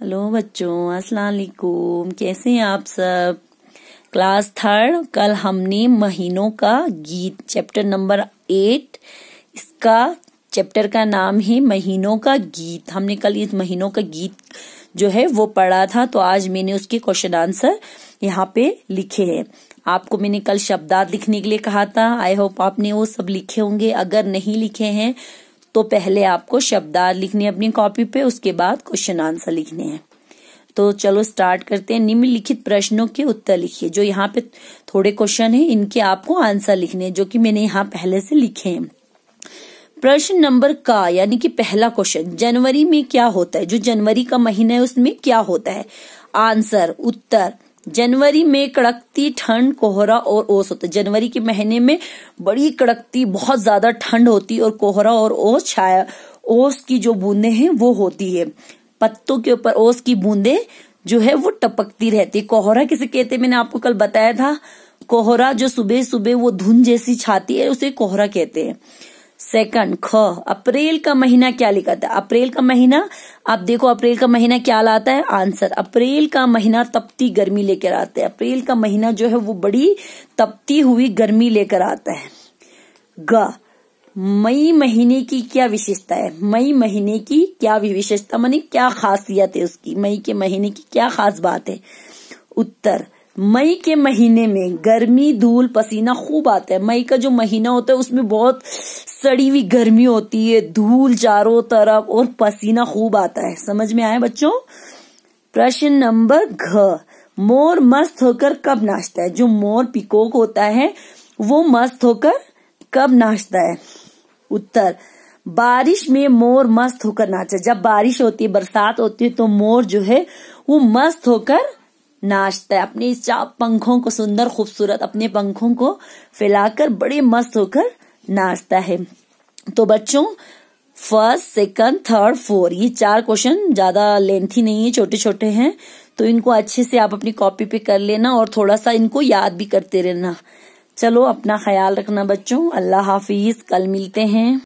Hello बच्चों अस्सलाम वालेकुम कैसे हैं आप सब? क्लास थर्ड, कल हमने महीनों का गीत, चैप्टर नंबर एट, इसका चैप्टर का नाम है महीनों का गीत। हमने कल इस महीनों का गीत जो है वो पढ़ा था तो आज मैंने उसके क्वेश्चन आंसर यहाँ पे लिखे हैं। आपको मैंने कल शब्दार्थ लिखने के लिए कहा था। आई होप आपने वो सब लिखे होंगे। अगर नहीं लिखे हैं तो पहले आपको शब्दार्थ लिखने अपनी कॉपी पे, उसके बाद क्वेश्चन आंसर लिखने हैं। तो चलो स्टार्ट करते हैं। निम्नलिखित प्रश्नों के उत्तर लिखिए, जो यहाँ पे थोड़े क्वेश्चन है, इनके आपको आंसर लिखने जो कि मैंने यहाँ पहले से लिखे हैं। प्रश्न नंबर का, यानी कि पहला क्वेश्चन जनवरी में क्या होता है? जो जनवरी का महीना है, उसमें क्या होता है? आंसर उत्तर जनवरी में कड़कती ठंड, कोहरा और ओस होता है। जनवरी के महीने में बड़ी कड़कती, बहुत ज़्यादा ठंड होती है और कोहरा और ओस, छाया ओस की जो बूंदे हैं, वो होती है। पत्तों के ऊपर ओस की बूंदे जो है, वो टपकती रहती है। कोहरा किसे कहते हैं? मैंने आपको कल बताया था। कोहरा जो सुबह सुबह वो धुंध जैसी छाती है, उसे कोहरा कहते हैं। सेकंड ख. अप्रैल का महीना क्या लिखा था? अप्रैल का महीना, आप देखो अप्रैल का महीना क्या लाता है? आंसर अप्रैल का महीना तपती गर्मी लेकर आता है। अप्रैल का महीना जो है वो बड़ी तपती हुई गर्मी लेकर आता है। ग. मई महीने की क्या विशेषता है? मई महीने की क्या विशेषता? मानी क्या खासियत है उसकी? मई के महीने की क्या खास बात है? उत्तर. मई के महीने में गर्मी, धूल, पसीना खूब आता है। मई का जो महीना होता है, उसमें बहुत सड़ी हुई गर्मी होती है, धूल चारों तरफ़ और पसीना खूब आता है। समझ में आए बच्चों? प्रश्न नंबर घ, मोर मस्त होकर कब नाचता है? जो मोर पिकोक होता है, वो मस्त होकर कब नाचता है? उत्तर, बारिश में मोर मस्त होकर नाचा। जब बारिश होती है, बरसात होती है तो मोर जो है, वो मस्त होकर नाचता है। अपने पंखों को सुंदर खूबसूरत अपने पंखों को फैलाकर बड़े मस्त होकर नाचता है। तो बच्चों फ़र्स्ट सेकंड थर्ड फोर ये चार क्वेश्चन ज़्यादा लेंथी नहीं है छोटे छोटे हैं। तो इनको अच्छे से आप अपनी कॉपी पे कर लेना और थोड़ा सा इनको याद भी करते रहना। चलो, अपना ख्याल रखना बच्चों। अल्लाह हाफिज। कल मिलते हैं।